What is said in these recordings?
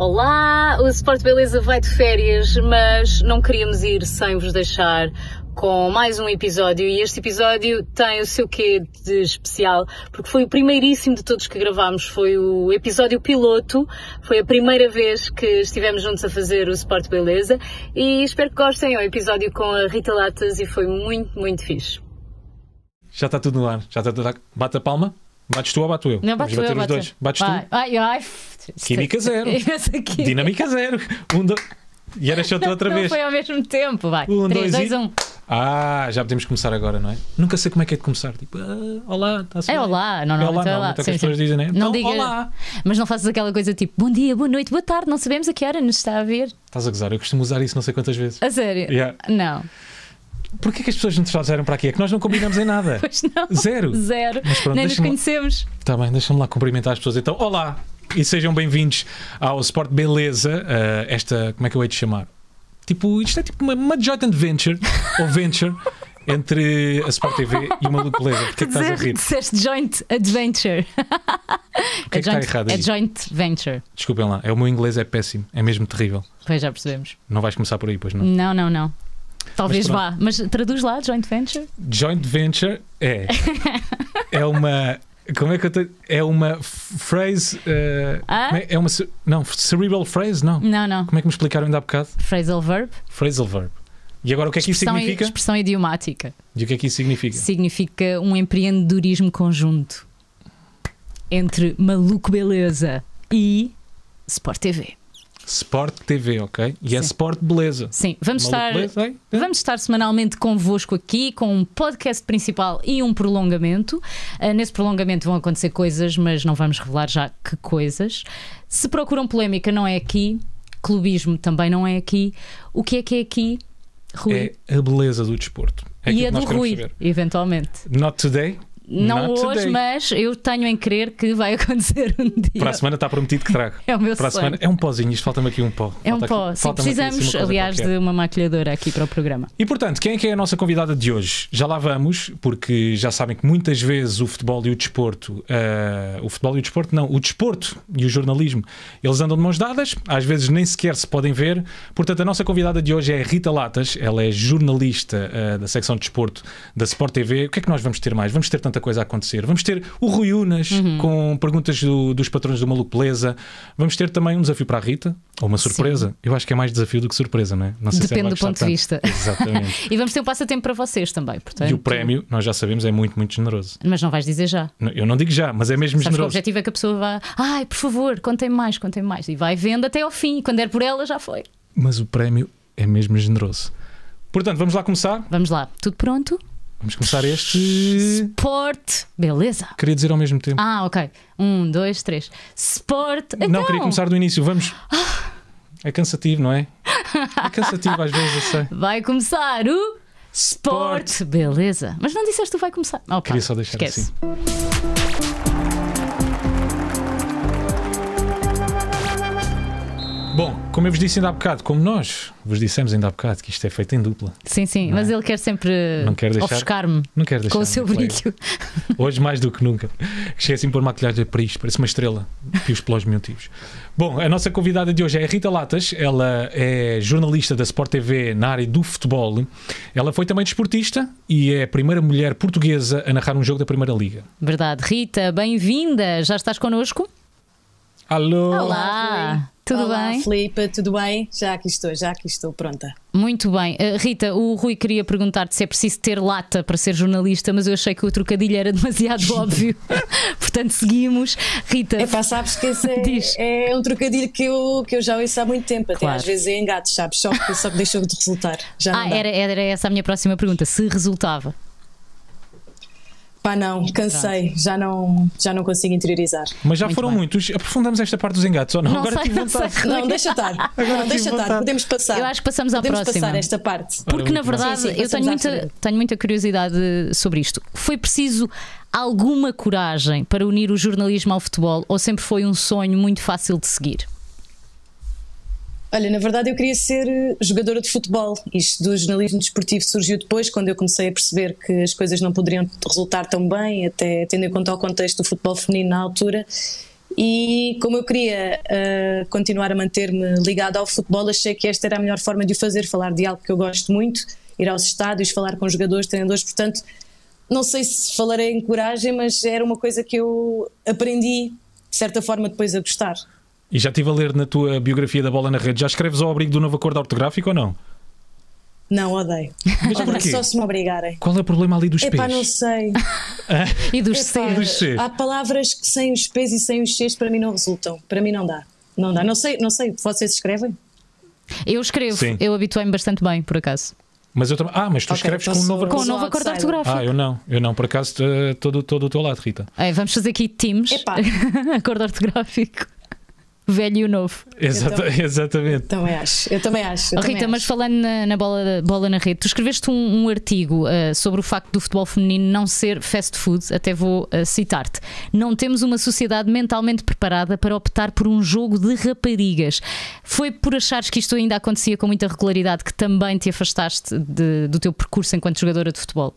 Olá, o Sport Beleza vai de férias, mas não queríamos ir sem vos deixar com mais um episódio e este episódio tem o seu quê de especial, porque foi o primeiríssimo de todos que gravámos, foi o episódio piloto, foi a primeira vez que estivemos juntos a fazer o Sport Beleza e espero que gostem, é um episódio com a Rita Latas e foi muito, muito fixe. Já está tudo no ar, já está tudo. Bate a palma? Bates tu ou bato eu? Não, bato Vamos bater eu, os bato dois. eu. Bates tu? Ai, ai, Química zero. Dinâmica zero. Um, dois. E era só tu outra não vez. foi ao mesmo tempo, vai. Um, 3, dois 2, e- 1. Ah, já podemos começar agora, não é? Nunca sei como é que é de começar. Tipo, ah, olá, está-se É olá, É normalmente olá, é não, olá. é que Sim, as pessoas dizem, né? Não Então, diga, olá. mas não faças aquela coisa tipo bom dia, boa noite, boa tarde, não sabemos a que hora nos está a ver. Estás a gozar, eu costumo usar isso não sei quantas vezes. A sério? Yeah. Não. Porquê que as pessoas nos trouxeram para aqui? É que nós não combinamos em nada. Pois não. Zero. Zero. Mas pronto, Nem nos conhecemos. Está bem, deixa-me lá cumprimentar as pessoas. Então, olá e sejam bem-vindos ao Sport Beleza. eh, esta, como é que eu hei de chamar? Tipo, isto é tipo uma, uma joint venture ou venture entre a Sport TV e o Maluco Beleza. Porquê que estás a rir? Disseste joint adventure. O que é que está joint, errado é joint venture. Desculpem lá, é, o meu inglês é péssimo, é mesmo terrível. Pois já percebemos. Não vais começar por aí, pois não? Não, não, não. Talvez Mas vá. Mas traduz lá, joint venture? Joint venture é. É uma. Como é que eu tenho. É uma phrase. eh, Ah? é, é uma. Não, cerebral phrase? Não. Não, não. Como é que me explicaram ainda há bocado? Phrasal verb. Phrasal verb. E agora o que é que isso Expressão, significa? expressão idiomática. E o que é que isso significa? Significa um empreendedorismo conjunto entre Maluco Beleza e Sport TV. Sport TV, ok? E é Sim. Sport Beleza. Sim, vamos estar, Beleza, hein? vamos estar semanalmente convosco aqui com um podcast principal e um prolongamento. Ah, nesse prolongamento vão acontecer coisas, mas não vamos revelar já que coisas. Se procuram polémica, não é aqui. Clubismo também não é aqui. O que é que é aqui? Rui. É a beleza do desporto. É e a do Rui, saber. eventualmente. Not today. Não Not hoje, today. mas eu tenho em crer que vai acontecer um dia. Para a semana está prometido que trago. É o meu Para sonho. semana é um pozinho, isto falta-me aqui um pó. É um pó. aqui- Sim, precisamos, aliás, qualquer. de uma maquilhadora aqui para o programa. E portanto, quem é que é a nossa convidada de hoje? Já lá vamos, porque já sabem que muitas vezes o futebol e o desporto, eh, o futebol e o desporto, não, o desporto e o jornalismo, eles andam de mãos dadas, às vezes nem sequer se podem ver. Portanto, a nossa convidada de hoje é a Rita Latas, ela é jornalista eh, da secção de desporto da Sport TV. O que é que nós vamos ter mais? Vamos ter tanta coisa a acontecer. Vamos ter o Rui Unas Uhum. com perguntas do- dos patrões do Maluco Beleza. Vamos ter também um desafio para a Rita, ou uma surpresa. Eu acho que é mais desafio do que surpresa, não é? Não sei se ela Depende vai do ponto gostar de tanto. vista. Exatamente. E vamos ter um passatempo para vocês também, portanto. E o prémio, nós já sabemos, é muito, muito generoso. Mas não vais dizer já. Eu não digo já, mas é mesmo Sabes que o generoso. objetivo é que a pessoa vá, ai, por favor, contem mais, contem mais. E vai vendo até ao fim. Quando der por ela, já foi. Mas o prémio é mesmo generoso. Portanto, vamos lá começar. Vamos lá, tudo pronto? Vamos começar este. Sport, beleza. Queria dizer ao mesmo tempo. Ah, ok. Um, dois, três. Sport. Não, então, queria começar do início. Vamos. É cansativo, não é? É cansativo às vezes, eu sei. Vai começar o Sport, beleza. Mas não disseste tu vai começar. Opa, Queria só deixar esquece. assim. Bom, como eu vos disse ainda há bocado, como nós vos dissemos ainda há bocado, que isto é feito em dupla. Sim, sim, mas ele quer sempre Não quer deixar- ofuscar-me Não quero deixar. com o seu brilho. Hoje mais do que nunca. Esqueci de pôr maquilhagem para isto, parece uma estrela. Pios pelos motivos. Bom, a nossa convidada de hoje é a Rita Latas. Ela é jornalista da Sport TV na área do futebol. Ela foi também desportista e é a primeira mulher portuguesa a narrar um jogo da Primeira Liga. Verdade. Rita, bem-vinda. Já estás connosco? Alô! Olá, tudo Olá, bem? Filipe, tudo bem? Já aqui estou, já aqui estou pronta. Muito bem. Uh, Rita, o Rui queria perguntar-te se é preciso ter lata para ser jornalista, mas eu achei que o trocadilho era demasiado óbvio. Portanto, seguimos. Rita, É pá, sabes que esse é, é um trocadilho que eu, que eu já ouço há muito tempo, até Claro. às vezes é engates, sabes? Só que, só que deixou de resultar. Já ah, era, era essa a minha próxima pergunta. Se resultava. Pá, não, cansei, já não, já não consigo interiorizar. Mas já Muito foram bem. muitos. Aprofundamos esta parte dos engates ou não? Não Agora sei, tive não vontade. Não, deixa estar, não, tive deixa estar, podemos passar. Eu acho que passamos à podemos próxima. passar esta parte. Porque, na verdade, Sim, sim, eu tenho muita, tenho muita curiosidade sobre isto. Foi preciso alguma coragem para unir o jornalismo ao futebol ou sempre foi um sonho muito fácil de seguir? Olha, na verdade eu queria ser eh, jogadora de futebol. Isto do jornalismo desportivo surgiu depois, quando eu comecei a perceber que as coisas não poderiam resultar tão bem, até tendo em conta o contexto do futebol feminino na altura. E como eu queria uh, continuar a manter-me ligado ao futebol, achei que esta era a melhor forma de o fazer, falar de algo que eu gosto muito, ir aos estádios, falar com jogadores, treinadores, portanto, não sei se falarei em coragem, mas era uma coisa que eu aprendi, de certa forma, depois a gostar. E já estive a ler na tua biografia da Bola na Rede, já escreves ao abrigo do novo acordo ortográfico ou não? Não, odeio. Mas odeio, só se me obrigarem. Qual é o problema ali dos Epá, pés? não sei. E dos Epá, C. Dos C. há palavras que sem os P's e sem os C's para mim não resultam. Para mim não dá. Não dá. Não sei, não sei. Vocês escrevem? Eu escrevo, Sim. eu habituei-me bastante bem, por acaso. Mas eu também. Ah, mas tu Ok, escreves então com um novo Com o Sou novo acordo ortográfico. Ah, eu não, eu não, por acaso eh, todo, todo do teu lado, Rita. É, vamos fazer aqui teams. Epá. acordo ortográfico. Velho e o novo. Exata- também. exatamente. Também acho. Eu também acho. eu Oh, também Rita, mas acho. falando na, na bola, bola na rede, tu escreveste um, um artigo uh, sobre o facto do futebol feminino não ser fast food, até vou uh, citar-te. Não temos uma sociedade mentalmente preparada para optar por um jogo de raparigas. Foi por achares que isto ainda acontecia com muita regularidade que também te afastaste de- do teu percurso enquanto jogadora de futebol?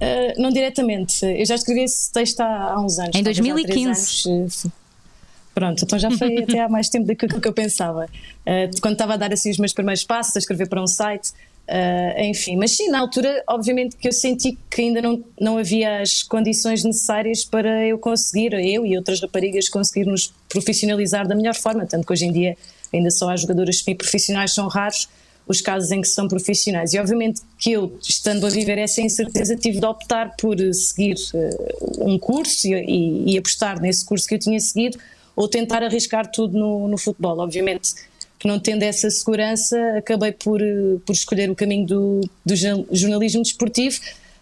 Uh, não diretamente. Eu já escrevi esse texto há, há uns anos. Em talvez há 2015. três anos. Uh, Pronto, então já foi até há mais tempo do que que eu pensava. Uh, quando estava a dar assim os meus primeiros passos, a escrever para um site, uh, enfim. Mas sim, na altura, obviamente que eu senti que ainda não, não havia as condições necessárias para eu conseguir, eu e outras raparigas, conseguir nos profissionalizar da melhor forma. Tanto que hoje em dia ainda só há jogadoras semi-profissionais, são raros os casos em que são profissionais. E obviamente que eu, estando a viver essa incerteza, tive de optar por seguir eh, um curso e, e- e apostar nesse curso que eu tinha seguido ou tentar arriscar tudo no, no futebol. Obviamente que não tendo essa segurança, acabei por, eh, por escolher o caminho do, do jornal- jornalismo desportivo,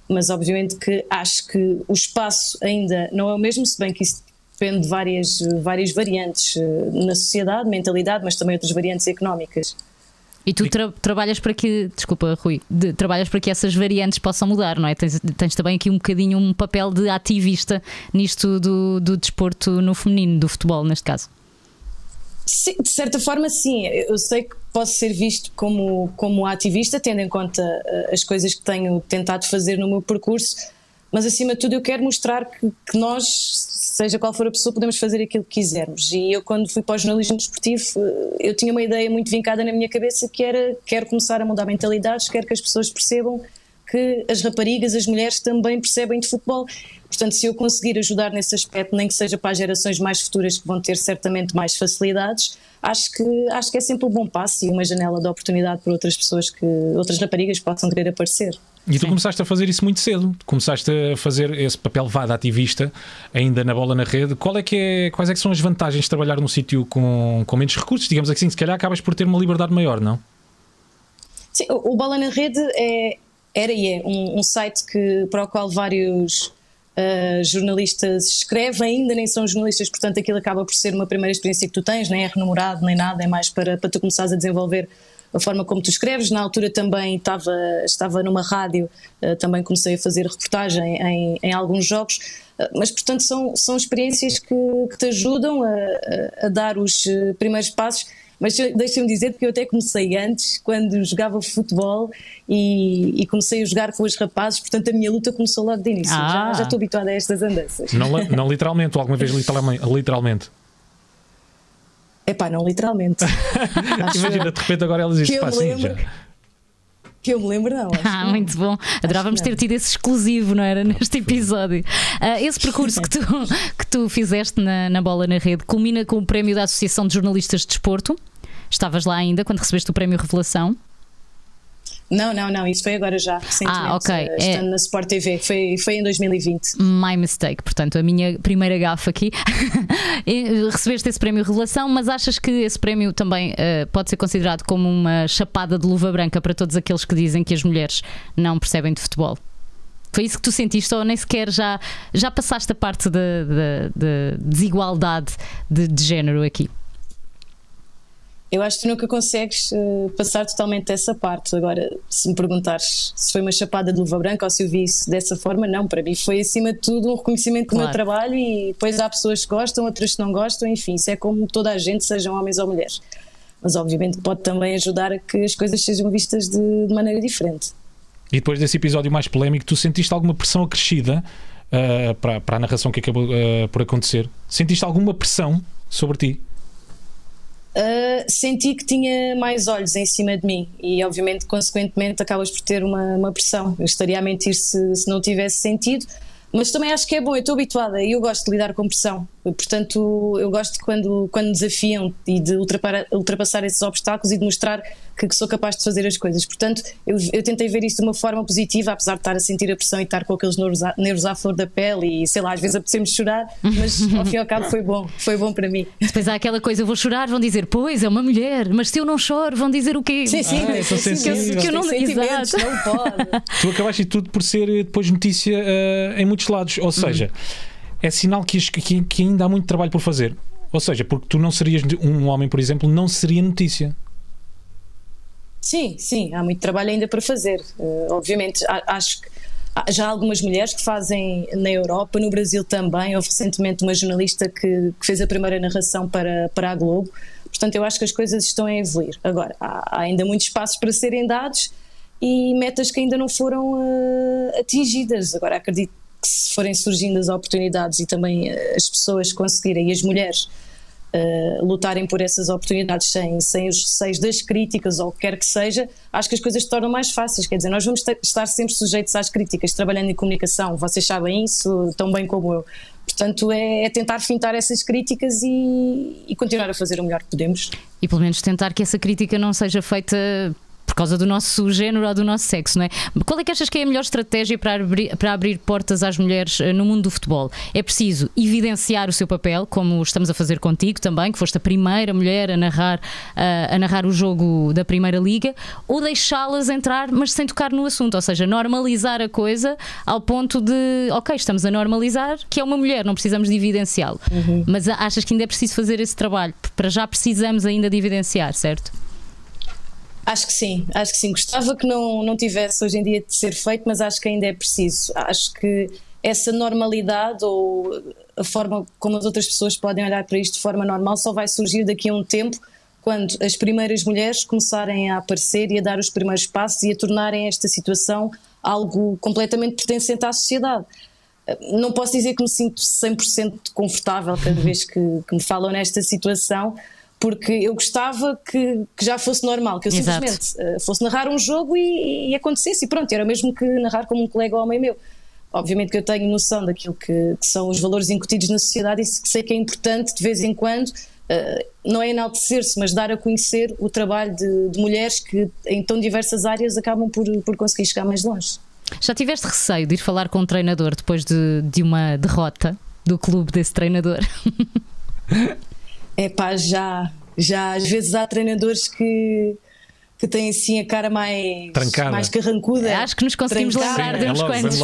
mas obviamente que acho que o espaço ainda não é o mesmo, se bem que isso depende de várias, várias variantes eh, na sociedade, mentalidade, mas também outras variantes económicas. E tu tra- trabalhas para que, desculpa, Rui, de- trabalhas para que essas variantes possam mudar, não é? Tens, tens também aqui um bocadinho um papel de ativista nisto do, do desporto no feminino, do futebol, neste caso. Sim, de certa forma, sim. Eu sei que posso ser visto como, como ativista, tendo em conta eh, as coisas que tenho tentado fazer no meu percurso, mas acima de tudo eu quero mostrar que, que nós, seja qual for a pessoa, podemos fazer aquilo que quisermos. E eu, quando fui para o jornalismo desportivo, eh, eu tinha uma ideia muito vincada na minha cabeça que era: quero começar a mudar mentalidades, quero que as pessoas percebam que as raparigas, as mulheres também percebem de futebol. Portanto, se eu conseguir ajudar nesse aspecto, nem que seja para as gerações mais futuras que vão ter certamente mais facilidades, acho que, acho que é sempre um bom passo e uma janela de oportunidade para outras pessoas que, outras raparigas possam querer aparecer. E tu começaste a fazer isso muito cedo. Começaste a fazer esse papel vá de ativista, ainda na bola na rede. Qual é que é, quais é que são as vantagens de trabalhar num sítio com, com menos recursos? Digamos assim, se calhar acabas por ter uma liberdade maior, não? Sim, o Bola na Rede é, era e é um, um site que, para o qual vários ah, jornalistas escrevem, ainda nem são jornalistas, portanto aquilo acaba por ser uma primeira experiência que tu tens, nem é remunerado nem nada, é mais para, para tu começares a desenvolver a forma como tu escreves. Na altura também estava, estava numa rádio, ah, também comecei a fazer reportagem em, em alguns jogos, ah, mas portanto são, são experiências que, que te ajudam a, a- dar os eh, primeiros passos. Mas deixa-me dizer que eu até comecei antes, quando jogava futebol e, e comecei a jogar com os rapazes, portanto a minha luta começou logo de início. Ah. Já, já estou habituada a estas andanças. Não, não literalmente, ou alguma vez literalmente. literalmente. Epá, não literalmente. Imagina, de repente agora ela diz: que eu pá, me sim, lembro. já. Que eu me lembro, não. acho Ah, que não. muito bom. Adorávamos ter tido esse exclusivo, não era? Neste episódio. Ah, esse percurso que tu, que tu fizeste na, na Bola na Rede culmina com o prémio da Associação de Jornalistas de Desporto. Estavas lá ainda quando recebeste o prémio Revelação. Não, não, não, isso foi agora já, recentemente, Ah, ok. eh, É- estando na Sport TV, foi, foi em 2020. My mistake, portanto, a minha primeira gafa aqui. E, Recebeste esse prémio Revelação, mas achas que esse prémio também ah, pode ser considerado como uma chapada de luva branca para todos aqueles que dizem que as mulheres não percebem de futebol? Foi isso que tu sentiste ou nem sequer já, já passaste a parte da da desigualdade de, de género aqui? Eu acho que tu nunca consegues eh, passar totalmente dessa parte. Agora, se me perguntares se foi uma chapada de luva branca ou se eu vi isso dessa forma, não. Para mim foi acima de tudo um reconhecimento do meu Claro. trabalho e depois há pessoas que gostam, outras que não gostam, enfim, isso é como toda a gente, sejam homens ou mulheres. Mas obviamente pode também ajudar a que as coisas sejam vistas de, de maneira diferente. E depois desse episódio mais polémico, tu sentiste alguma pressão acrescida uh, para, para a narração que acabou uh, por acontecer? Sentiste alguma pressão sobre ti? Uh, senti que tinha mais olhos em cima de mim e, obviamente, consequentemente, acabas por ter uma, uma pressão. Eu estaria a mentir se, se não tivesse sentido, mas também acho que é bom, eu estou habituada e eu gosto de lidar com pressão. Portanto, eu gosto quando, quando desafiam e de ultrapassar esses obstáculos e de mostrar que, que sou capaz de fazer as coisas. Portanto, eu, eu, tentei ver isto de uma forma positiva, apesar de estar a sentir a pressão e estar com aqueles nervos à, nervos à flor da pele e sei lá, às vezes apetecemos chorar, mas ao fim e ao cabo foi bom, foi bom para mim. Depois há aquela coisa, eu vou chorar, vão dizer, pois, é uma mulher, mas se eu não choro, vão dizer o quê? Sim, sim, ah, sim, sim, sim, que eu não Exato. não pode. Tu acabaste tudo por ser depois notícia uh, em muitos lados, ou seja. Uhum é sinal que, que, que ainda há muito trabalho por fazer. Ou seja, porque tu não serias um homem, por exemplo, não seria notícia. Sim, sim, há muito trabalho ainda para fazer. Uh, obviamente, acho que já há algumas mulheres que fazem na Europa, no Brasil também. Houve recentemente uma jornalista que, que, fez a primeira narração para, para a Globo. Portanto, eu acho que as coisas estão a evoluir. Agora, há, há ainda muitos passos para serem dados e metas que ainda não foram uh, atingidas. Agora, acredito que se forem surgindo as oportunidades e também eh, as pessoas conseguirem e as mulheres uh, lutarem por essas oportunidades sem, sem os receios das críticas ou o que quer que seja, acho que as coisas se tornam mais fáceis. Quer dizer, nós vamos ter, estar sempre sujeitos às críticas, trabalhando em comunicação, vocês sabem isso tão bem como eu. Portanto, é, é tentar fintar essas críticas e, e continuar a fazer o melhor que podemos. E pelo menos tentar que essa crítica não seja feita por causa do nosso género ou do nosso sexo, não é? Qual é que achas que é a melhor estratégia para abrir, para abrir portas às mulheres eh, no mundo do futebol? É preciso evidenciar o seu papel, como estamos a fazer contigo também, que foste a primeira mulher a narrar, a, a narrar o jogo da Primeira Liga, ou deixá-las entrar, mas sem tocar no assunto, ou seja, normalizar a coisa ao ponto de, ok, estamos a normalizar que é uma mulher, não precisamos de evidenciá-lo. Uhum. Mas achas que ainda é preciso fazer esse trabalho? Para já precisamos ainda de evidenciar, certo? Acho que sim, acho que sim. Gostava que não, não tivesse hoje em dia de ser feito, mas acho que ainda é preciso. Acho que essa normalidade ou a forma como as outras pessoas podem olhar para isto de forma normal só vai surgir daqui a um tempo quando as primeiras mulheres começarem a aparecer e a dar os primeiros passos e a tornarem esta situação algo completamente pertencente à sociedade. Não posso dizer que me sinto 100% confortável cada vez que, que me falam nesta situação, porque eu gostava que, que já fosse normal, que eu Exato. simplesmente uh, fosse narrar um jogo e, e, acontecesse, e pronto, era mesmo que narrar como um colega homem meu. Obviamente que eu tenho noção daquilo que, que são os valores incutidos na sociedade e sei que é importante de vez em quando, uh, não é enaltecer-se, mas dar a conhecer o trabalho de, de, mulheres que em tão diversas áreas acabam por, por conseguir chegar mais longe. Já tiveste receio de ir falar com um treinador depois de, de uma derrota do clube desse treinador? É pá, já, já às vezes há treinadores que que têm assim a cara mais, Trancada. mais carrancuda. Acho que nos conseguimos lembrar de uns é quantos.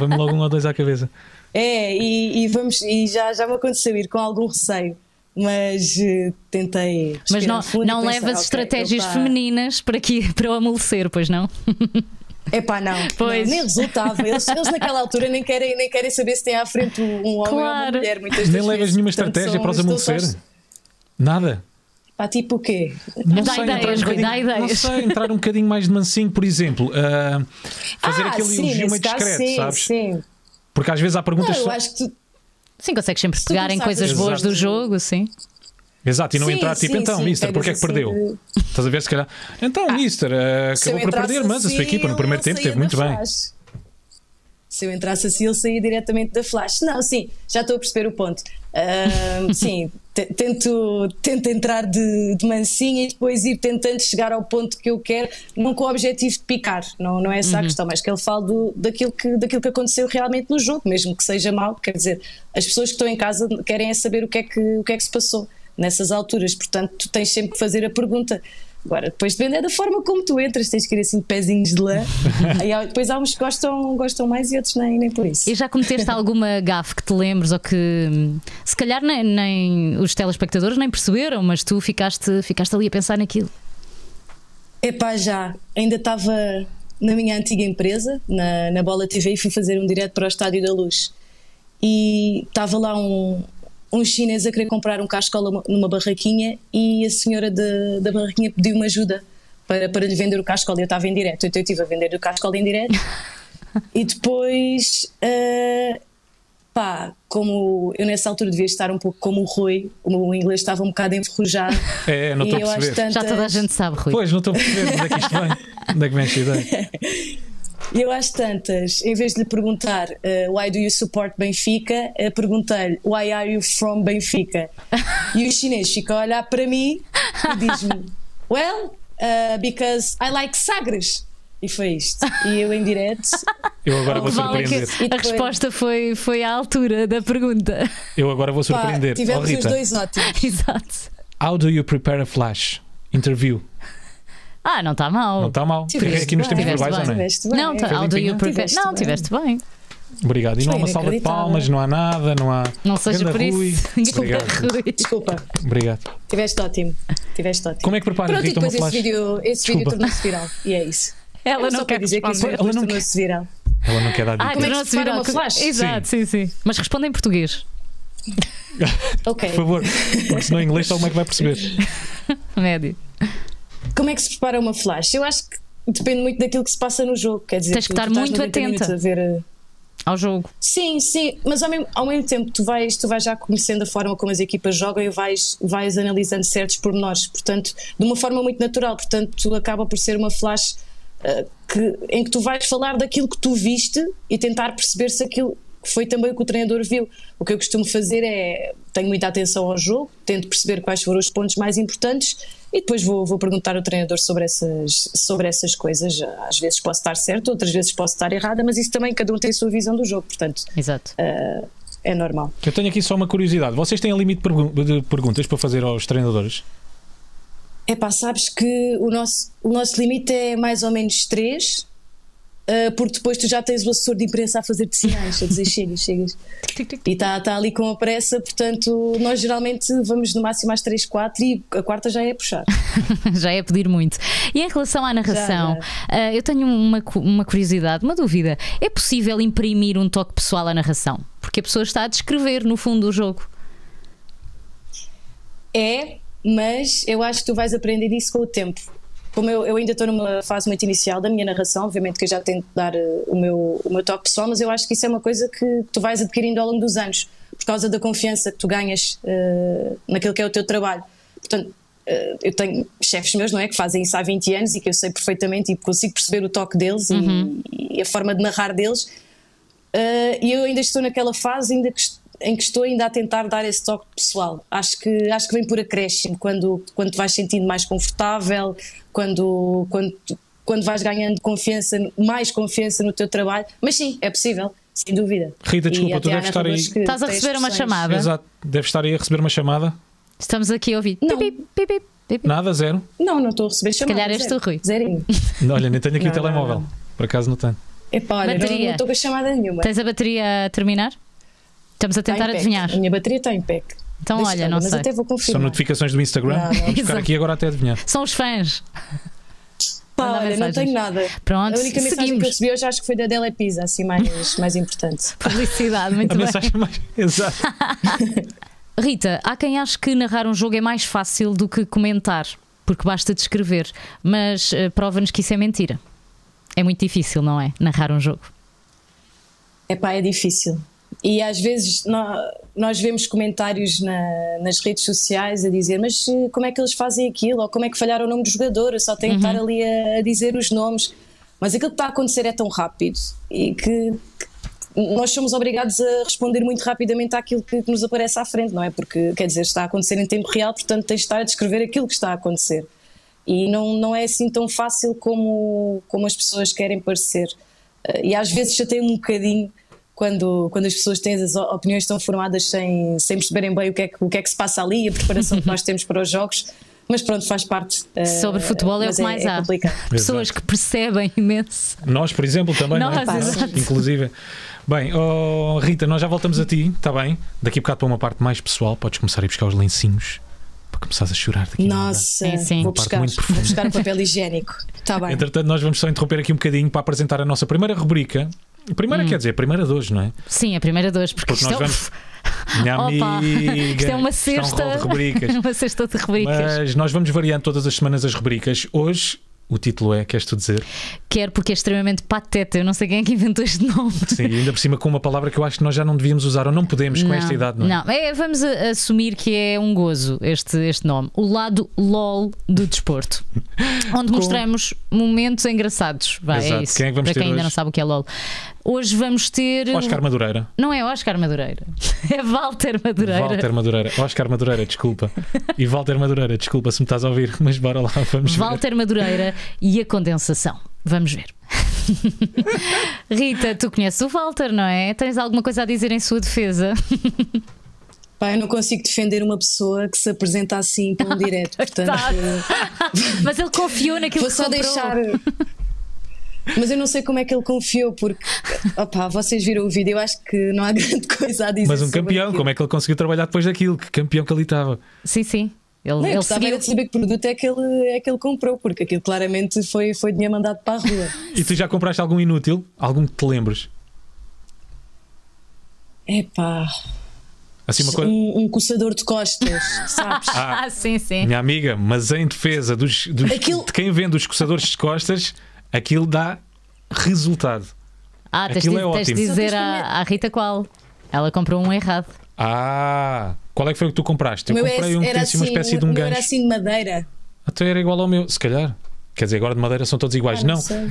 Vamos logo, um ou dois à cabeça. É, e, e, vamos, e já, já me aconteceu ir com algum receio. Mas uh, tentei. Mas não, não levas okay, estratégias opa. femininas para, aqui, para o amolecer, pois não? É pá, não, pois. Não, nem resultava. Eles, eles naquela altura nem querem, nem querem saber se tem à frente um homem claro. ou uma mulher. Muitas nem levas nenhuma estratégia para os amolecer. Nada. Pá, tipo o quê? Não dá sei, ideias, um dá ideias. Não sei, entrar um bocadinho mais de mansinho, por exemplo. Uh, fazer ah, aquele sim, elogio meio discreto, sim, sabes? Sim. Porque às vezes há perguntas. Não, eu acho que tu... Sim, consegues sempre pegar em coisas boas do jogo, sim. Exato, e não sim, entrar tipo, sim, então, sim, Mister, porque é que perdeu? Estás a ver se calhar. Então, ah, Mister, uh, acabou por perder, mas assim, a sua assim, equipa no primeiro tempo teve muito bem. Flash se eu entrasse assim, ele saía diretamente da flash. Não, sim, já estou a perceber o ponto. Uh, sim, tento, tento entrar de, de mansinha e depois ir tentando chegar ao ponto que eu quero, não com o objetivo de picar, não, não é essa uhum. a questão, mas que ele fale do, daquilo, que, daquilo que aconteceu realmente no jogo, mesmo que seja mal. Quer dizer, as pessoas que estão em casa querem é saber o que é que, o que, é que se passou nessas alturas, portanto, tu tens sempre que fazer a pergunta Agora, depois depende é da forma como tu entras, tens que ir assim pezinhos de lã. Aí, depois há uns que gostam, gostam mais e outros nem, nem por isso. E já cometeste alguma gafe que te lembres ou que se calhar nem, nem os telespectadores nem perceberam, mas tu ficaste, ficaste ali a pensar naquilo? Epá, já. Ainda estava na minha antiga empresa, na, na Bola TV, e fui fazer um direto para o Estádio da Luz. E estava lá um, um chinês a querer comprar um cascola numa barraquinha e a senhora da, da barraquinha pediu-me ajuda para, para lhe vender o cascola. Eu estava em direto, então eu estive a vender o cascola em direto. e depois uh, Pá, como eu nessa altura devia estar um pouco como o Rui, o meu inglês estava um bocado enferrujado. É, não estou a perceber. tantas- Já toda a gente sabe, Rui. Pois, não estou a perceber onde é que isto vem. Onde é que vem esta ideia? E eu às tantas, em vez de lhe perguntar uh, why do you support Benfica, uh, perguntei-lhe why are you from Benfica? E o chinês fica a olhar para mim e diz-me well, uh, because I like Sagres. E foi isto. E eu em direto. Eu agora vou Vale surpreender. E a resposta foi, foi à altura da pergunta. Eu agora vou Pá, surpreender. Oh, tivemos os Rita, dois ótimos. Exato. how do you prepare a flash? Interview. Ah, não está mal. Não está mal. Tiveste aqui nos bem. tempos verbais ou não é? Não, tá, Foi? Tiveste Não, bem. tiveste bem. Obrigado. E não há uma salva de palmas, não há nada, não há. Não seja Ganda por Rui. isso. Obrigado. Rui. Desculpa, Obrigado. tiveste ótimo. Tiveste ótimo. Como é que prepara Pronto, Rita uma depois esse flash? vídeo, esse vídeo tornou-se viral. E é isso. Ela não só quer dizer que esse responder. vídeo tornou-se viral. Ela não quer dar Ah, dicas. Como é que tornou-se viral. uma flash? Exato, sim. sim, Mas responda em português. Ok. Por favor, porque senão em inglês só como é que vai perceber? Médio. Como é que se prepara uma flash? Eu acho que depende muito daquilo que se passa no jogo. Quer dizer, Tens que estar muito 90 atenta. A ver, uh, Ao jogo. Sim, sim, mas ao mesmo, ao mesmo tempo tu vais, tu vais já conhecendo a forma como as equipas jogam e vais, vais analisando certos pormenores, portanto, de uma forma muito natural. Portanto, tu acaba por ser uma flash uh, que, em que tu vais falar daquilo que tu viste e tentar perceber se aquilo foi também o que o treinador viu. O que eu costumo fazer é tenho muita atenção ao jogo, tento perceber quais foram os pontos mais importantes e depois vou, vou perguntar ao treinador sobre essas, sobre essas coisas. Às vezes posso estar certo, outras vezes posso estar errada, mas isso também cada um tem a sua visão do jogo, portanto Exato. uh, é normal. Eu tenho aqui só uma curiosidade. Vocês têm limite de pergun- de perguntas para fazer aos treinadores? É pá, sabes que o nosso, o nosso limite é mais ou menos três, uh, porque depois tu já tens o assessor de imprensa a fazer-te sinais, a dizer chegas, chegas. E está tá ali com a pressa, portanto, nós geralmente vamos no máximo às três, quatro e a quarta já é puxar. Já é pedir muito. E em relação à narração, Já, ah, eu tenho uma, uma curiosidade, uma dúvida. É possível imprimir um toque pessoal à narração? Porque a pessoa está a descrever, no fundo, o jogo. É, mas eu acho que tu vais aprender isso com o tempo. Como eu, eu ainda estou numa fase muito inicial da minha narração, obviamente que eu já tento dar eh, o, meu, o meu toque pessoal, mas eu acho que isso é uma coisa que tu vais adquirindo ao longo dos anos, por causa da confiança que tu ganhas eh, naquilo que é o teu trabalho. Portanto, eh, eu tenho chefes meus, não é? Que fazem isso há 20 anos e que eu sei perfeitamente e consigo perceber o toque deles e, e a forma de narrar deles. Uh, e eu ainda estou naquela fase ainda que em que estou ainda a tentar dar esse toque pessoal. Acho que, acho que vem por acréscimo, quando, quando te vais sentindo mais confortável, quando, quando, quando vais ganhando confiança, mais confiança no teu trabalho. Mas sim, é possível, sem dúvida. Rita, E desculpa, tu deves estar aí- Estás a receber uma chamada? Exato. Deve estar aí a receber uma chamada. Estamos aqui a ouvir. Não. Pip, pip, pip, pip. Nada, zero. Não, não estou a receber chamadas. calhar és tu. Rui. Zerinho. Olha, nem tenho aqui o Não, não, telemóvel. não. Por acaso não tenho. Epá, olha, não- Bateria. não estou com a chamada nenhuma. Tens a bateria a terminar? Estamos a tentar adivinhar. A minha bateria está em pack. Então, Deixa olha, não mas sei. até vou São notificações do Instagram. Não, não. Vamos ficar aqui agora até adivinhar. São os fãs. Pá, olha, não tenho nada. Pronto, a única mensagem seguimos. que eu recebi hoje acho que foi da Dele Pisa, assim mais, mais importante. Publicidade, muito A bem. mensagem mais. Exato. Rita, há quem ache que narrar um jogo é mais fácil do que comentar, porque basta descrever, mas eh, prova-nos que isso é mentira. É muito difícil, não é? Narrar um jogo. Epá, é difícil. E às vezes nó- nós, vemos comentários na- nas redes sociais a dizer mas eh, como é que eles fazem aquilo? Ou como é que falharam o nome do jogador? Eu só tenho que estar ali a, a dizer os nomes. Mas aquilo que está a acontecer é tão rápido e que, que nós somos obrigados a responder muito rapidamente àquilo que, que nos aparece à frente, não é? Porque, quer dizer, está a acontecer em tempo real, portanto tens de estar a descrever aquilo que está a acontecer. E não, não é assim tão fácil como, como as pessoas querem parecer. Eh, E às vezes chateia-me um bocadinho quando, quando as pessoas têm as opiniões tão formadas sem, sem perceberem bem o que, é que, o que é que se passa ali, a preparação que nós temos para os jogos. Mas pronto, faz parte. eh, Sobre futebol é o que mais é há. complicado. Pessoas que percebem imenso. Nós, por exemplo, também. não é? Nós, exato. Inclusive. Bem, oh, Rita, nós já voltamos a ti, está bem? Daqui a bocado para uma parte mais pessoal, podes começar a ir buscar os lencinhos para começares a chorar daqui. Nossa, Sim, sim. vou buscar, vou buscar o papel higiênico. Está bem. Entretanto, nós vamos só interromper aqui um bocadinho para apresentar a nossa primeira rubrica. A primeira quer dizer, a primeira de hoje, não é? Sim, a primeira de hoje, porque, Porque nós é, vamos- Minha Opa, amiga, isto é uma é um cesta. rubricas. uma cesta de rubricas. Mas nós vamos variando todas as semanas as rubricas. Hoje o título é, queres tu dizer? Quer porque é extremamente pateta. Eu não sei quem é que inventou este nome. Sim, ainda por cima com uma palavra que eu acho que nós já não devíamos usar ou não podemos com esta idade, não é? Não, é, vamos a- assumir que é um gozo este, este nome. O lado LOL do desporto. Onde mostramos momentos engraçados. Vai, Exato. é isso. Quem é que vamos Para quem ainda hoje? não sabe o que é LOL. Hoje vamos ter. Oscar Madureira. Não é Oscar Madureira. É Walter Madureira. Walter Madureira. Oscar Madureira, desculpa. E Walter Madureira, desculpa se me estás a ouvir, mas bora lá, vamos ver. Walter Madureira e a condensação. Vamos ver. Rita, tu conheces o Walter, não é? Tens alguma coisa a dizer em sua defesa? Pá, eu não consigo defender uma pessoa que se apresenta assim para um direto. Portanto, Coitado. Mas ele confiou naquilo vou que só comprou. deixar. Mas eu não sei como é que ele confiou, porque opá, vocês viram o vídeo, eu acho que não há grande coisa a dizer. Mas um campeão, aquilo. como é que ele conseguiu trabalhar depois daquilo? Que campeão que ali estava. Sim, sim. Ele, Não, ele seguiu. era de saber que produto é que, ele, é que ele comprou, porque aquilo claramente foi, foi dinheiro mandado para a rua. E tu já compraste algum inútil? Algum que te lembres? Epá, Assim uma coisa. um, um coçador de costas, sabes? Ah, sim, sim. Minha amiga, mas em defesa dos, dos- Aquilo- de quem vende os coçadores de costas, aquilo dá resultado. Ah, tens, de, Aquilo é tens de ótimo. dizer Só tens de à, à Rita qual. Ela comprou um errado. Ah, qual é que foi o que tu compraste? Eu comprei um que tem assim uma assim, espécie de o um meu era gancho. assim de madeira. Até era igual ao meu, se calhar. Quer dizer, agora de madeira são todos iguais. Ah, não, sei.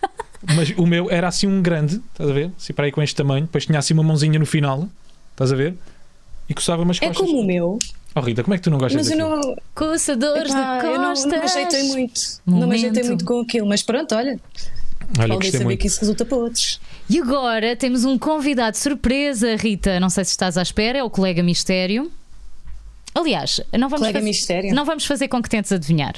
mas o meu era assim um grande, estás a ver? Assim para aí com este tamanho, depois tinha assim uma mãozinha no final, estás a ver? E coçava-me as É costas. como o meu, Oh Rita, como é que tu não gostas mas eu daquilo? não, Coçadores epá, de eu não, costas. não me ajeitei muito. Não me ajeitei Momento. muito com aquilo, mas pronto, olha, Olha, gostei saber muito. que isso resulta para outros. E agora temos um convidado surpresa, Rita. Não sei se estás à espera, é o colega Mistério. Aliás, não vamos, Colega fazer, Mistério? não vamos fazer com que tentes adivinhar.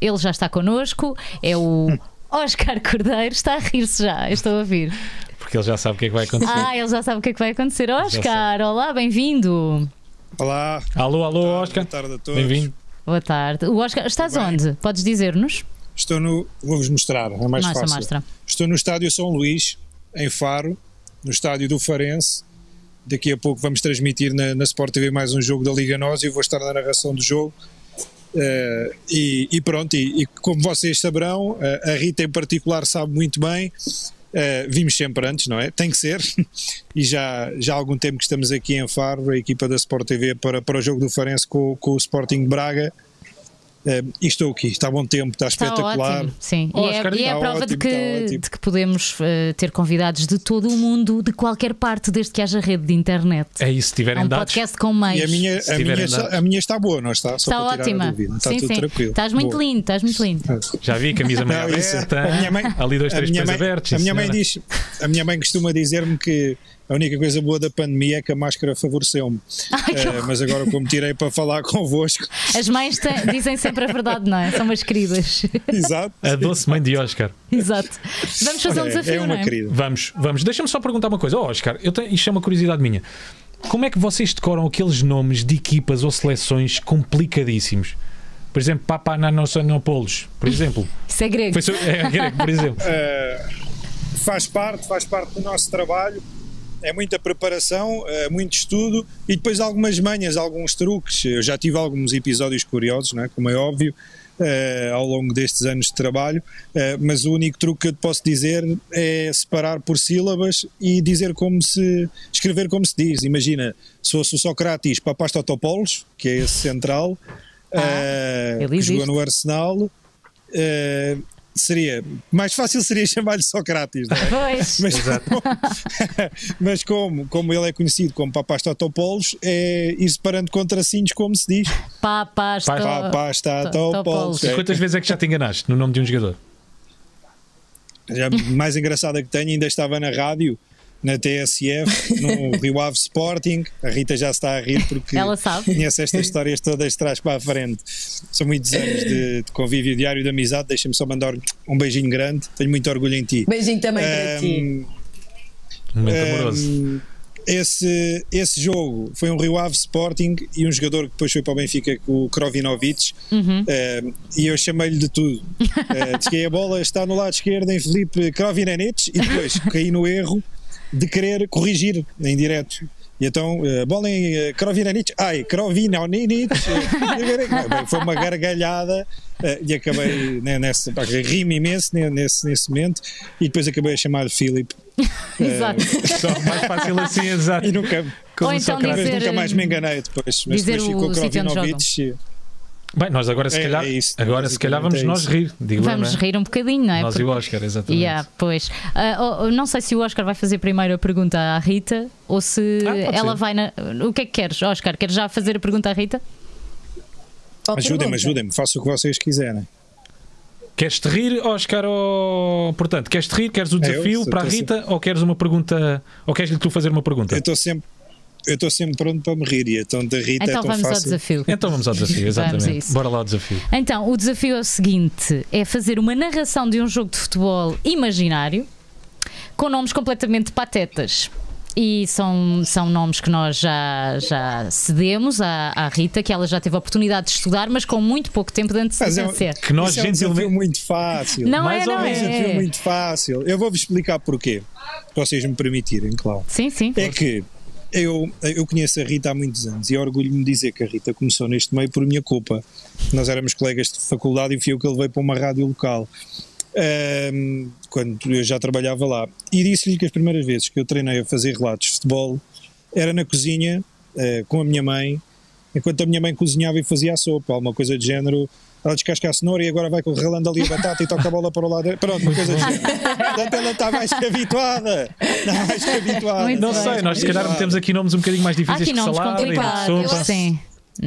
Ele já está connosco, é o Oscar Cordeiro. Está a rir-se já, eu estou a ouvir. Porque ele já sabe o que é que vai acontecer. Ah, ele já sabe o que é que vai acontecer. Oscar, olá, bem-vindo. Olá, Alô, alô, Oscar. boa tarde a todos. Bem-vindo. Boa tarde. O Oscar, estás Bem. onde? Podes dizer-nos? Estou no. Vou-vos mostrar, é mais Mostra, fácil. mostra. Estou no estádio São Luís, em Faro, no estádio do Farense. Daqui a pouco vamos transmitir na, na Sport TV mais um jogo da Liga Nós e eu vou estar na narração do jogo. Eh, e, e pronto, e, e como vocês saberão, eh, a Rita em particular sabe muito bem. Eh, vimos sempre antes, não é? Tem que ser. e já, já há algum tempo que estamos aqui em Faro, a equipa da Sport TV, para, para o jogo do Farense com, com o Sporting Braga. Eh, e estou aqui, está bom tempo, está Está espetacular. ótimo, sim. Oh, e é, Oscar, e é a prova de, ótimo, que, está ótimo. de que podemos eh, ter convidados de todo o mundo, de qualquer parte, desde que haja rede de internet. É isso, se É tiverem um dados. podcast com meios. E a minha, a, minha está, a minha está boa, não está? Só Está para tirar a ótima. Está sim, tudo sim. tranquilo. Estás muito Boa. lindo, estás muito lindo. Já vi camisa meio aberta. a minha mãe- ali dois, a três minha pés mãe- abertos. A minha, mãe diz, a minha mãe costuma dizer-me que a única coisa boa da pandemia é que a máscara favoreceu-me. Eh, mas agora, como tirei para falar convosco, As mães dizem sempre a verdade, não é? São umas queridas. exato. A doce mãe de Oscar. Exato. Vamos fazer um É, desafio, é não uma é? querida. Vamos, vamos. Deixa-me só perguntar uma coisa. Oh, Oscar, eu tenho, isto é uma curiosidade minha. Como é que vocês decoram aqueles nomes de equipas ou seleções complicadíssimos? Por exemplo, Papananosanopoulos, por exemplo. Isso é grego. Foi é, grego, por exemplo. Eh, faz parte, faz parte do nosso trabalho. É muita preparação, eh, muito estudo e depois algumas manhas, alguns truques. Eu já tive alguns episódios curiosos, não é? como é óbvio, eh, ao longo destes anos de trabalho, eh, mas o único truque que eu te posso dizer é separar por sílabas e dizer como se. escrever como se diz. Imagina, se fosse o Sócrates Papastotopoulos, que é esse central, eh, ele que jogou no Arsenal. eh, seria mais fácil seria chamar-lhe Sócrates, não é? Pois. Mas, mas como, como ele é conhecido como Papastotopoulos, é ir separando contracinhos, como se diz. Papas, Pai- Papastotopoulos. E É, quantas vezes é que já te enganaste no nome de um jogador? já a mais engraçada que tenho, ainda estava na rádio, na TSF, no Rio Ave Sporting. A Rita já está a rir porque Ela sabe. conhece estas histórias todas de trás para a frente. São muitos anos de, de convívio diário de amizade. Deixa-me só mandar um beijinho grande. Tenho muito orgulho em ti. Beijinho também para ti. Ahm, Um momento amoroso. Um, esse, esse jogo foi um Rio Ave Sporting e um jogador que depois foi para o Benfica, o Krovinovic, Uhum. um, e eu chamei-lhe de tudo. Uh, a bola está no lado esquerdo em Felipe Krovinanets e depois caí no erro de querer corrigir em direto. E então, uh, bola em uh, Krovinanic, ai, Krovinanic, foi uma gargalhada uh, e acabei né, nessa, pá, rimo imenso nesse, nesse momento e depois acabei a chamar Filipe. Exato. Só mais fácil assim, exato. E nunca, Ou então dizer, nunca mais me enganei depois. Mas depois ficou o sítio onde Krovinovic. Bem, nós agora se É- calhar, é isso, agora se calhar vamos basicamente nós é rir, digo eu, Vamos é? rir um bocadinho, não é? Nós e o Oscar, exatamente. Yeah, pois. Oh, não sei se o Oscar vai fazer primeiro a pergunta à Rita ou se Ah, ela ser. vai na. O que é que queres, Oscar? Queres já fazer a pergunta à Rita? Ajudem-me, ajudem-me, façam o que vocês quiserem. Queres-te rir, Oscar? Ou... Portanto, queres-te rir? Queres o É, eu desafio sou- para a Rita ou queres uma pergunta? Ou queres-lhe tu fazer uma pergunta? Eu estou sempre. Eu estou sempre pronto para me rir, e então da Rita Então é tão vamos ao fácil. desafio. Então vamos ao desafio, exatamente. isso. Bora lá ao desafio. Então, o desafio é o seguinte: é fazer uma narração de um jogo de futebol imaginário com nomes completamente patetas. E são, são nomes que nós já, já cedemos à, à Rita, que ela já teve a oportunidade de estudar, mas com muito pouco tempo de Mas é antecedência. Que nós Isso é um gentilmente. muito fácil. Não mais é, ou não É um desafio é? muito fácil. Eu vou-vos explicar porquê. Se vocês me permitirem, claro. Sim, sim. É que eu, eu conheço a Rita há muitos anos e orgulho-me de dizer que a Rita começou neste meio por minha culpa. Nós éramos colegas de faculdade e fui eu que a levei para uma rádio local. Ahm, quando eu já trabalhava lá. E disse-lhe que as primeiras vezes que eu treinei a fazer relatos de futebol era na cozinha, eh, com a minha mãe, enquanto a minha mãe cozinhava e fazia a sopa, alguma coisa de género. Ela descasca a cenoura e agora vai com relando ali a batata e toca a bola para o lado. Pronto, uma coisa de género. Portanto, ela está mais que habituada. Está mais que habituada. Muito Não bem. sei, nós se calhar metemos aqui nomes um bocadinho mais difíceis aqui que salada e sopa. Sim.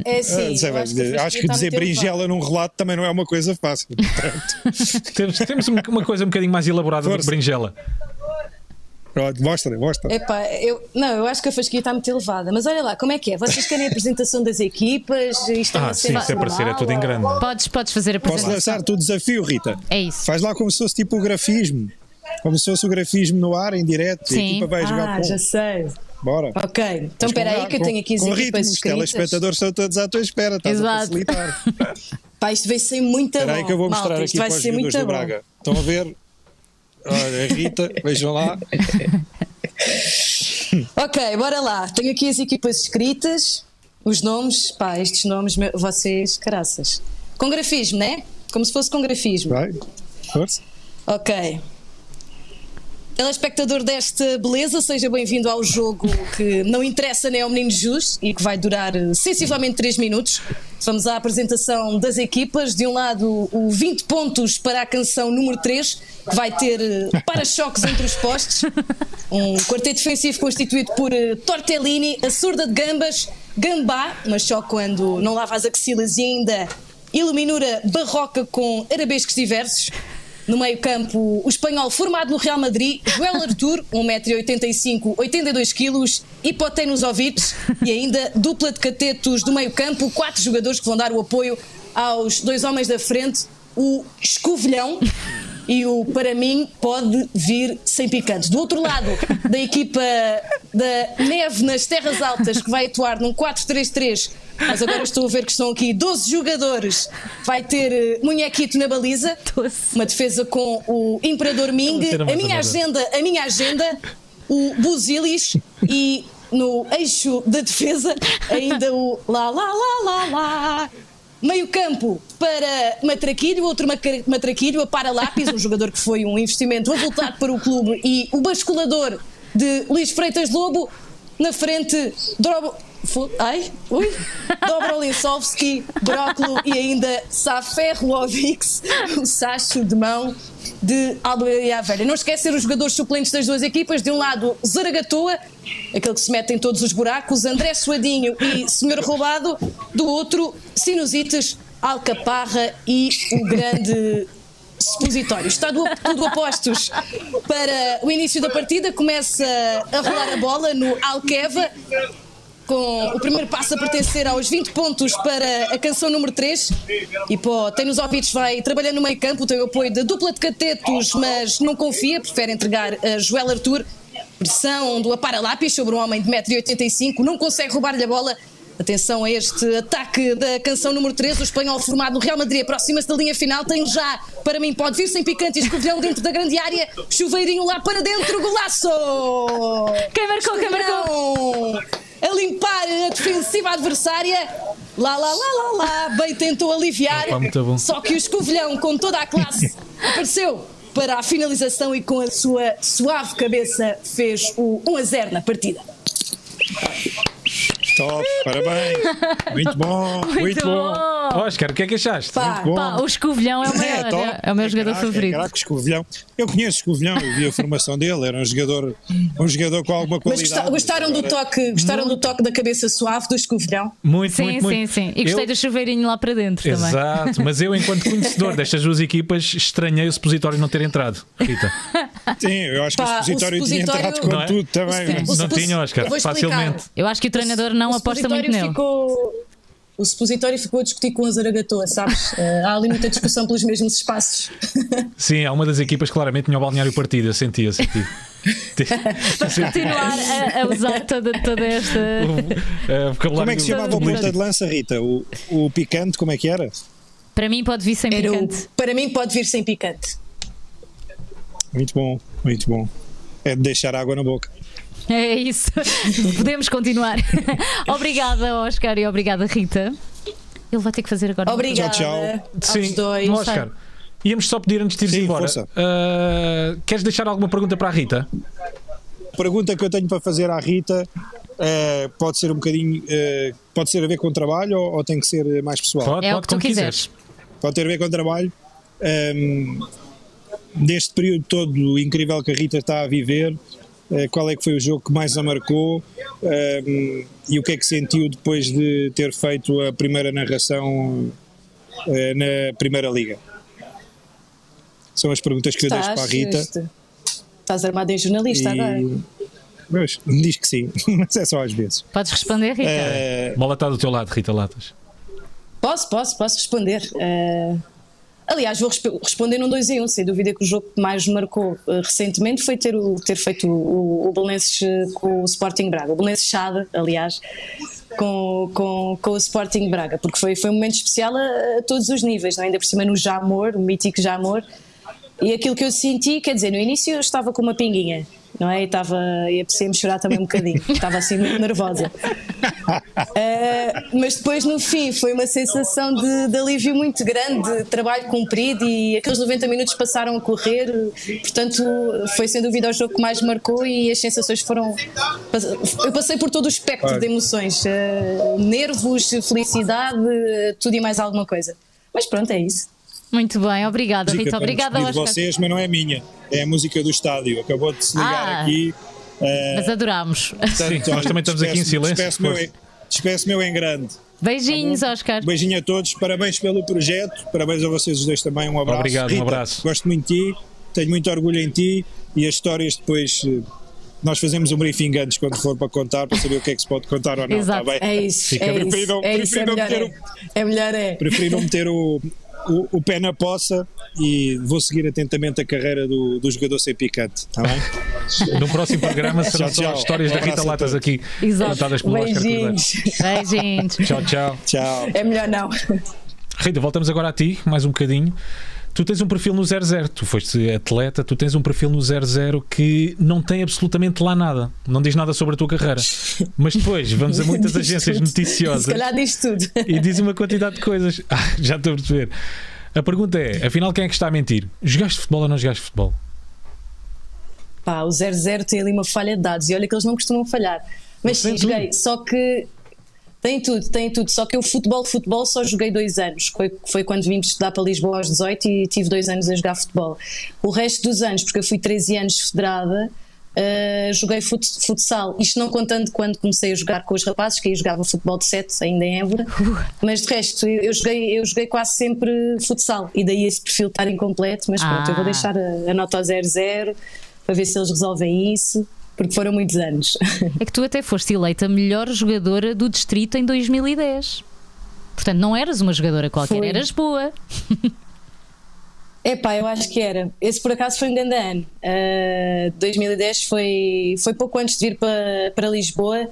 É Ah, sim. bem, acho que, acho que dizer berinjela num relato também não é uma coisa fácil. Portanto, Temos, temos um- uma coisa um bocadinho mais elaborada do que Força. berinjela. Pronto, mostra, mostra. Epá, eu, não, eu acho que a fasquia está muito elevada, mas olha lá, como é que é? Vocês querem a apresentação das equipas? Isto é Ah, sim, se aparecer é tudo em grande. é? Podes, podes fazer a Posso apresentação. lançar-te o desafio, Rita? É isso. Faz lá como se fosse tipo o grafismo. Como se fosse o grafismo no ar, em direto. E a Sim. equipa vai jogar Ah, já sei. Bora. Ok, então espera aí que eu tenho aqui as com equipas ritmo, os escritas. telespectadores estão todos à tua espera. Estás Exato. a facilitar. Pá, isto vai ser muito Espera bom. aí que eu vou mostrar Malta, aqui isto vai para os ser jogadores muito do bom. Braga. Estão a ver? Olha, Rita, vejam lá. Ok, bora lá. Tenho aqui as equipas escritas, os nomes, pá, estes nomes, vocês, caraças. Com grafismo, né? Como se fosse com grafismo. Vai, força. Ok. Telespectador desta beleza, seja bem-vindo ao jogo que não interessa nem ao menino Jus e que vai durar eh, sensivelmente 3 minutos. Vamos à apresentação das equipas. De um lado, o 20 pontos para a canção número 3, que vai ter eh, para-choques entre os postes. Um quarteto defensivo constituído por eh, Tortellini, a surda de gambas, Gambá, mas só quando não lava as axilas e ainda iluminura barroca com arabescos diversos. No meio-campo, o espanhol formado no Real Madrid, Joel Artur, 1,85m, 82kg, hipotenusovic e ainda dupla de catetos do meio-campo, quatro jogadores que vão dar o apoio aos dois homens da frente, o Escovilhão e o para mim pode vir sem picante. Do outro lado, da equipa da Neve nas Terras Altas, que vai atuar num 4-3-3, mas agora estou a ver que estão aqui 12 jogadores, vai ter eh, Munhequito na baliza, uma defesa com o Imperador Ming, a minha agenda, a minha agenda, o Buzilis e no eixo da defesa ainda o lá lá lá lá lá Meio campo para Matraquilho, outro Matraquilho, a para lápis, um jogador que foi um investimento avultado para o clube, e o basculador de Luís Freitas Lobo. Na frente, Drobo. Ai, ui, Dobrolinsovski, Brócolo e ainda Saferrovics, o Sacho de mão de Alberia Velha. Não esquecer os jogadores suplentes das duas equipas. De um lado, Zaragatoa, aquele que se mete em todos os buracos, André Suadinho e Senhor Roubado. Do outro, Sinusites, Alcaparra e o grande supositório. Está do- tudo a postos para o início da partida. Começa a rolar a bola no Alqueva. Com o primeiro passo a pertencer aos 20 pontos para a canção número 3. E pô, tem nos ouvidos, vai trabalhando no meio campo, tem o apoio da dupla de catetos, mas não confia, prefere entregar a Joel Arthur. Pressão do Apara Lápis sobre um homem de 1,85m, não consegue roubar-lhe a bola. Atenção a este ataque da canção número 3, o espanhol formado no Real Madrid aproxima-se da linha final, tem já, para mim, pode vir sem picante e escovilhão dentro da grande área, chuveirinho lá para dentro, golaço! Quem marcou? Quem marcou? A limpar a defensiva adversária. Lá, lá, lá, lá, lá, bem tentou aliviar. Opa, muito bom. Só que o escovilhão, com toda a classe, apareceu para a finalização e com a sua suave cabeça fez o 1 a 0 na partida. Top, parabéns. Muito bom, muito, bom. Oscar, o que é que achaste? Pá, bom. Pá, o Escovilhão é o maior, top. é, é o meu jogador craque, favorito. É craque, Escovilhão. Eu conheço Escovilhão, eu vi a formação dele, era um jogador, um jogador com alguma Mas qualidade. gosta- gostaram do toque, gostaram do toque da cabeça suave do escovilhão? Muito, Sim, muito, muito. sim, sim. E gostei Eu- do chuveirinho lá para dentro também. Exato, mas eu, enquanto conhecedor destas duas equipas, estranhei o supositório não ter entrado. Rita, Sim, eu acho que Pá, o supositório o tinha supositório- entrado com é? tudo também. O mas- não tinha, Oscar, facilmente. Eu acho que o treinador não aposta muito nele. ficou- O supositório ficou a discutir com a Zaragatoa, sabes? Eh, há ali muita discussão pelos mesmos espaços. Sim, há uma das equipas que claramente tinha o balneário partido, eu senti, eu senti. Vamos continuar a, a usar toda, toda esta. Uh, Como é que se chamava o ponta de lança, Rita? O, o picante, como é que era? Para mim, pode vir sem Era o- picante. para mim, pode vir sem picante. Muito bom, muito bom. É de deixar água na boca. É isso. Podemos continuar. obrigada, Oscar, e obrigada, Rita. Ele vai ter que fazer agora. Obrigada Tchau, aos Sim, dois. Oscar. Íamos só pedir antes de ires Sim, embora. força. uh, queres deixar alguma pergunta para a Rita? A pergunta que eu tenho para fazer à Rita eh, pode ser um bocadinho. eh, pode ser a ver com o trabalho ou, ou tem que ser mais pessoal? Pode, É o pode, que tu como quiseres. Pode ter a ver com o trabalho. Ahm, neste período todo incrível que a Rita está a viver, qual é que foi o jogo que mais a marcou Ahm, e o que é que sentiu depois de ter feito a primeira narração eh, na Primeira Liga? São as perguntas que eu deixo para a Rita. este- Estás armado em jornalista agora. E, mas, me diz que sim, mas é só às vezes. Podes responder, Rita. Eh, Bola está do teu lado, Rita Latas. Posso, posso, posso responder. Eh, aliás, vou resp- responder num 2 em 1. Um. Sem dúvida que o jogo que mais marcou eh, recentemente foi ter, o- ter feito o, o Belenenses eh, com o Sporting Braga. O Belenenses Chada, aliás, com, com, com o Sporting Braga, porque foi, foi um momento especial a, a todos os níveis, não é? ainda por cima no Jamor, o mítico Jamor. E aquilo que eu senti, quer dizer, no início eu estava com uma pinguinha, não é? E estava, e apetecia-me chorar também um bocadinho, estava assim muito nervosa. Eh, mas depois no fim foi uma sensação de, de alívio muito grande, de trabalho cumprido e aqueles 90 minutos passaram a correr, portanto foi sem dúvida o jogo que mais marcou e as sensações foram. Eu passei por todo o espectro de emoções, eh, nervos, felicidade, tudo e mais alguma coisa. Mas pronto, é isso. Muito bem, obrigada, Rita. Obrigada, Oscar. vocês, mas não é minha, é a música do estádio. Acabou de se ligar Ah. aqui. eh, Mas adorámos. portanto, Sim, nós também estamos aqui em silêncio, Despeço-me eu, força. em- grande. Beijinhos, Oscar. Um beijinho a todos, parabéns pelo projeto, parabéns a vocês os dois também, um abraço. Obrigado, um Rita, abraço. Gosto muito de ti, tenho muito orgulho em ti e as histórias depois. eh, Nós fazemos um briefing antes quando for para contar, para saber o que é que se pode contar ou não. Exato. Tá bem? É isso. Fica é isso, é, isso, é melhor. ter É. é melhor, é. Preferi não meter o, o, o pé na poça e vou seguir atentamente a carreira do, do jogador sem picante, está bem? No próximo programa serão Tchau, só tchau. histórias Um da Rita Latas aqui, Exato. contadas pelo Oscar. Beijinhos. Beijinhos. Tchau, tchau. Tchau. É melhor não. Rita, voltamos agora a ti, mais um bocadinho. Tu tens um perfil no 00, tu foste atleta, tu tens um perfil no 00 que não tem absolutamente lá nada, não diz nada sobre a tua carreira. Mas depois vamos a muitas agências tudo. noticiosas Se calhar diz tudo. e diz uma quantidade de coisas. Ah, já estou a perceber. A pergunta é: afinal, quem é que está a mentir? Jogaste futebol ou não jogaste futebol? Pá, o 00 tem ali uma falha de dados e olha que eles não costumam falhar. Mas sim, joguei. Só que tem tudo, tem tudo. Só que eu futebol, futebol só joguei dois anos. Foi, foi quando vim estudar para Lisboa aos 18 e tive dois anos a jogar futebol. O resto dos anos, porque eu fui 13 anos federada, Uh, joguei fut futsal, isto não contando quando comecei a jogar com os rapazes, que aí jogava futebol de 7, ainda em Évora, mas de resto eu, eu joguei, eu joguei quase sempre futsal e daí esse perfil estar incompleto. Mas pronto, Ah. eu vou deixar a, a nota ao 00 para ver se eles resolvem isso, porque foram muitos anos. É que tu até foste eleita melhor jogadora do distrito em 2010. Portanto, não eras uma jogadora qualquer, Foi. eras boa. Epá, eu acho que era. Esse por acaso foi um grande ano. Uh, 2010 foi, foi pouco antes de vir para, para Lisboa.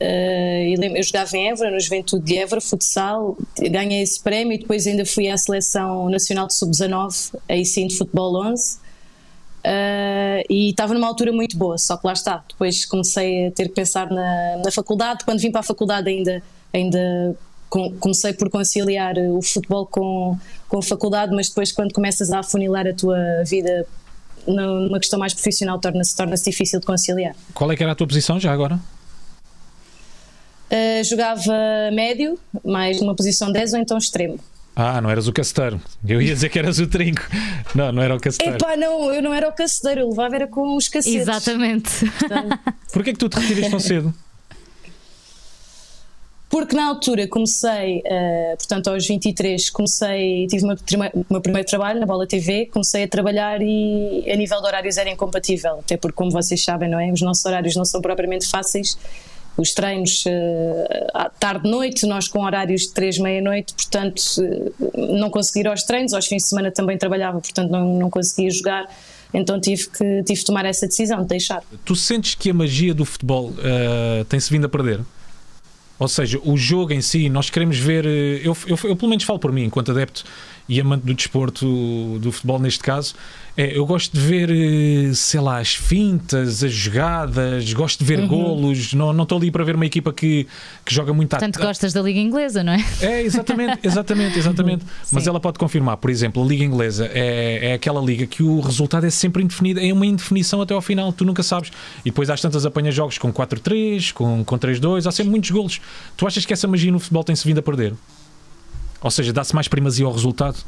Uh, eu jogava em Évora, no Juventude de Évora, futsal, ganhei esse prémio e depois ainda fui à Seleção Nacional de Sub-19, aí sim de Futebol 11. Uh, e estava numa altura muito boa, só que lá está. Depois comecei a ter que pensar na, na faculdade. Quando vim para a faculdade, ainda, ainda com, comecei por conciliar o futebol com, com a faculdade, mas depois, quando começas a afunilar a tua vida numa questão mais profissional, torna-se torna difícil de conciliar. Qual é que era a tua posição já agora? Uh, jogava médio, mais uma posição 10 ou então extremo. Ah, não eras o casteiro. Eu ia dizer que eras o trinco. Não, não era o casteiro. Epá, não, eu não era o casteiro, eu levava era com os cacetes. Exatamente. Porquê é que tu te retiras tão cedo? Porque na altura comecei, uh, portanto aos 23, comecei, tive o meu primeiro trabalho na Bola TV, comecei a trabalhar e a nível de horários era incompatível, até porque como vocês sabem, não é? Os nossos horários não são propriamente fáceis os treinos uh, tarde-noite, nós com horários de 3, meia-noite, portanto uh, não consegui ir aos treinos, aos fins de semana também trabalhava, portanto não, não conseguia jogar, então tive que, tive que tomar essa decisão de deixar. Tu sentes que a magia do futebol uh, tem-se vindo a perder? Ou seja, o jogo em si, nós queremos ver. Eu, eu, eu, pelo menos falo por mim, enquanto adepto e amante do desporto, do futebol neste caso, é, eu gosto de ver, eh, sei lá, as fintas, as jogadas, gosto de ver uhum. golos. Não, estou ali para ver uma equipa que, que joga muito Tanto gostas da Liga Inglesa, não é? É, exatamente, exatamente, exatamente. Mas ela pode confirmar, por exemplo, a Liga Inglesa é, é aquela liga que o resultado é sempre indefinido, é uma indefinição até ao final, tu nunca sabes. E depois às tantas apanhas jogos com 4-3, com, com 3-2, há sempre muitos golos. Tu achas que essa magia no futebol tem-se vindo a perder? Ou seja, dá-se mais primazia ao resultado?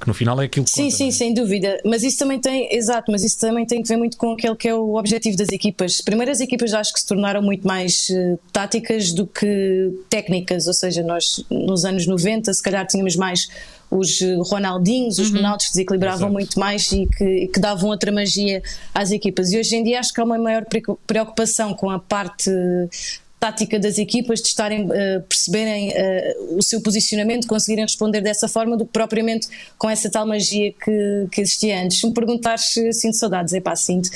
Que no final é aquilo que Sim, conta, sim, é? sem dúvida. Mas isso também tem, exato, mas isso também tem que ver muito com aquele que é o objetivo das equipas. Primeiro, as equipas acho que se tornaram muito mais uh, táticas do que técnicas, ou seja, nós nos anos 90 se calhar tínhamos mais os eh, Ronaldinhos, os uhum. Ronaldos que desequilibravam Exato. muito mais e que, que, davam outra magia às equipas. E hoje em dia acho que há uma maior preocupação com a parte tática das equipas de estarem uh, perceberem uh, o seu posicionamento, conseguirem responder dessa forma do que propriamente com essa tal magia que, que existia antes. Se me perguntares se sinto saudades, é pá, sinto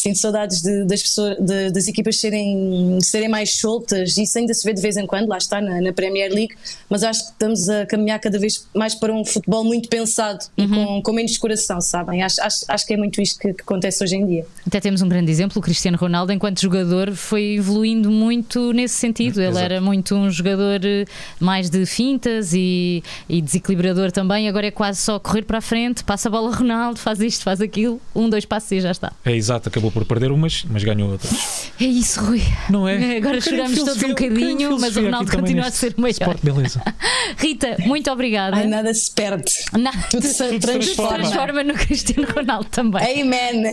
sinto saudades de, das pessoas, de, das equipas serem, serem mais soltas, isso ainda se vê de vez em quando, lá está na, na, Premier League, mas acho que estamos a caminhar cada vez mais para um futebol muito pensado uhum. e com, com, menos coração, sabem? Acho, acho, acho que é muito isto que, que, acontece hoje em dia. Até temos um grande exemplo, o Cristiano Ronaldo, enquanto jogador, foi evoluindo muito nesse sentido. Ele Exato. era muito um jogador eh, mais de fintas e, e desequilibrador também, agora é quase só correr para a frente, passa a bola Ronaldo, faz isto, faz aquilo, um, dois passos e já está. É exato, acabou acabou por perder umas, mas ganhou outras. É isso, Rui. Não é? Agora choramos todos um bocadinho, mas o Ronaldo continua a ser o maior. Sport, beleza. Rita, muito obrigada. Ai, nada se perde. Nada. Tudo se Tudo transforma. transforma no Cristiano Ronaldo também. Amen.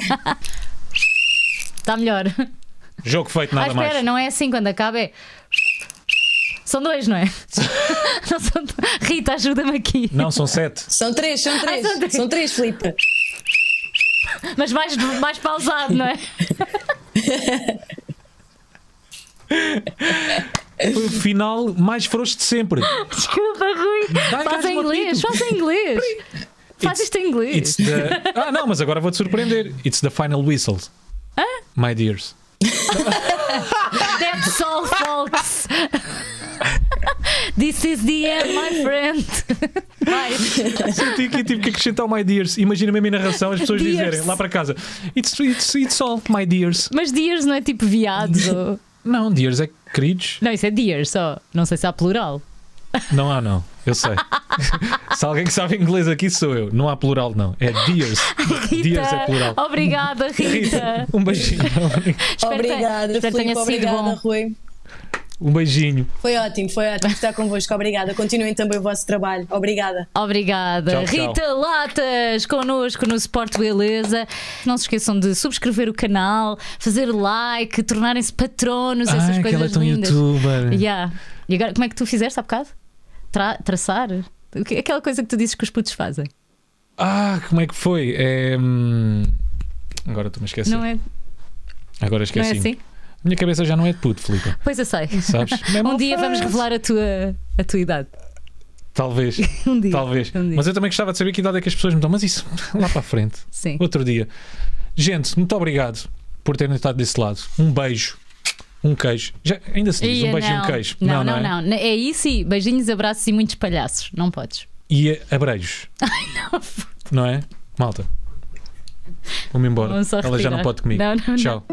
Está melhor. Jogo feito, nada ah, espera, mais. não é assim quando acaba, é. São dois, não é? não são... Rita, ajuda-me aqui. Não, são sete. São três, são três. Ah, são três, são três Filipe. Mas mais, mais pausado, não é? Foi o final mais frouxo de sempre. Desculpa, Rui. Faz em inglês, faz em inglês. Faz isto em inglês. The... Ah, não, mas agora vou-te surpreender. It's the final whistle. Hã? My dears. That's all, folks. This is the end, my friend. Vai. Senti aqui tive que acrescentar o My Dears. Imagina mesmo em narração as pessoas dears. dizerem lá para casa: it's, it's, it's all My Dears. Mas Dears não é tipo viados? Ou... Não, Dears é queridos. Não, isso é Dears só. Não sei se há plural. Não há, não. Eu sei. Se alguém que sabe inglês aqui sou eu. Não há plural, não. É Dears. Rita, Dears é plural. Obrigada, Rita. Rita um beijinho. obrigada, espero tenha sido obrigada, bom. Rui. Um beijinho. Foi ótimo, foi ótimo estar convosco. Obrigada. Continuem também o vosso trabalho. Obrigada. Obrigada. Tchau, Rita tchau. Latas connosco no Sport Beleza. Não se esqueçam de subscrever o canal, fazer like, tornarem-se patronos, Ai, essas coisas tão lindas. youtuber. Yeah. E agora, como é que tu fizeste há bocado? Tra traçar? Aquela coisa que tu dizes que os putos fazem. Ah, como é que foi? É... Hum, agora estou-me a esquecer. Não é? Agora esqueci. Não é assim? Minha cabeça já não é de puto, Filipe. Pois eu sei. Sabes? um dia vamos revelar a tua, a tua idade. Talvez. um dia. Talvez. Um dia. Mas eu também gostava de saber que idade é que as pessoas me dão. Mas isso, lá para a frente. Sim. Outro dia. Gente, muito obrigado por terem estado desse lado. Um beijo. Um queijo. Já, ainda se diz Ia, um beijo não. e um queijo. Não, não, não, é? não, É isso e beijinhos, abraços e muitos palhaços. Não podes. E abreijos. Ai, não. Não é? Malta. Vou-me embora. Vamos Ela já não pode comigo. Não, não, não. Tchau.